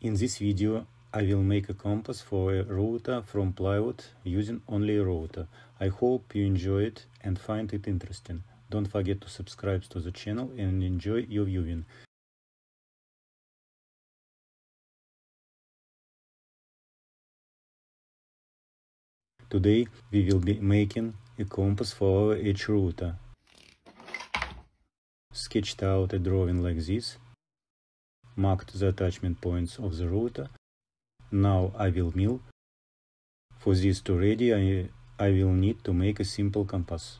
In this video I will make a compass for a router from plywood using only a router. I hope you enjoy it and find it interesting. Don't forget to subscribe to the channel and enjoy your viewing. Today we will be making a compass for our edge router. Sketched out a drawing like this marked the attachment points of the router. Now I will mill. For this to ready, I, I will need to make a simple compass.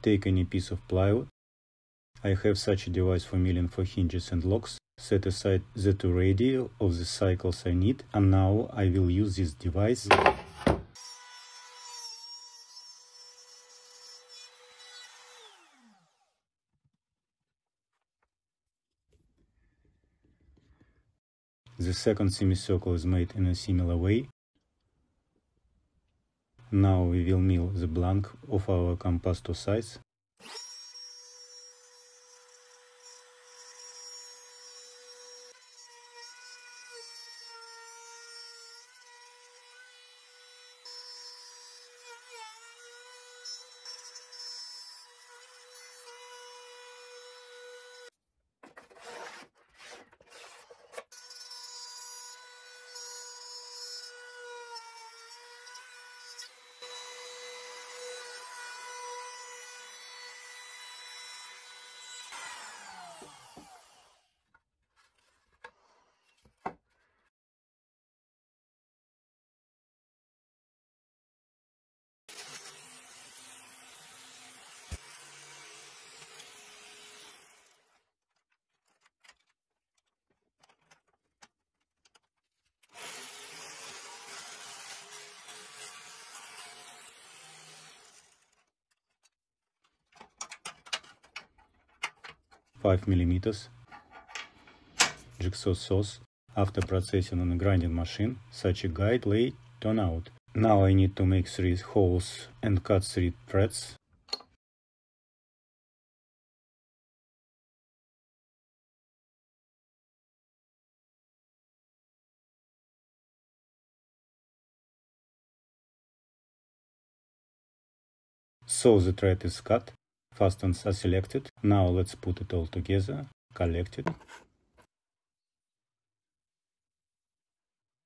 Take any piece of plywood. I have such a device for milling for hinges and locks. Set aside the two radii of the cycles I need and now I will use this device The second semicircle is made in a similar way. Now we will mill the blank of our compass to size. Five millimeters. Jigsaw saws after processing on a grinding machine such a guide lay turn out. Now I need to make three holes and cut three threads. So the thread is cut, fastens are selected. Now let's put it all together, collect it.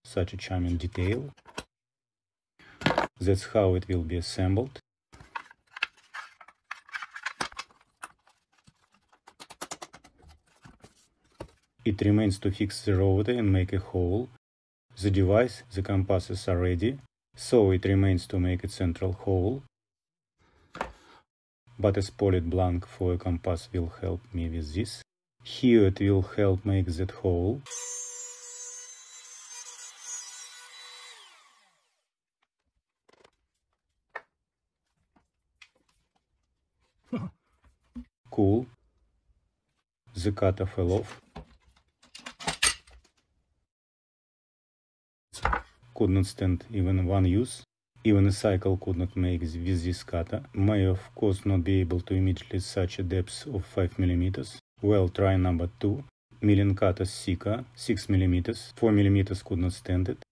Such a charming detail. That's how it will be assembled. It remains to fix the router and make a hole. The device, the compasses are ready, so it remains to make a central hole but a spotted blank for a compass will help me with this. Here it will help make that hole. cool. The cutter fell off. Could not stand even one use. Even a cycle could not make with this cutter. May of course not be able to immediately such a depth of 5 mm. Well, try number 2. Milling cutter Sika 6 mm. 4 mm could not stand it.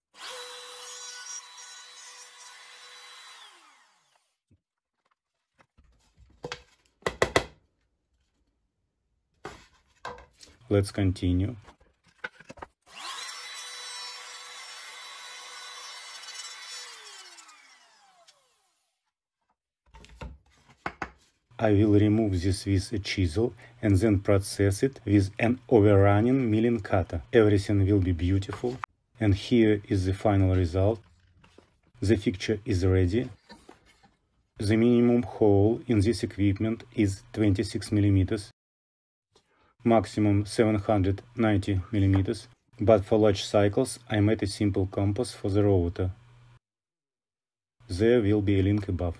Let's continue. I will remove this with a chisel and then process it with an overrunning milling cutter. Everything will be beautiful. And here is the final result. The fixture is ready. The minimum hole in this equipment is 26 millimeters, maximum 790 millimeters. But for large cycles, I made a simple compass for the router. There will be a link above.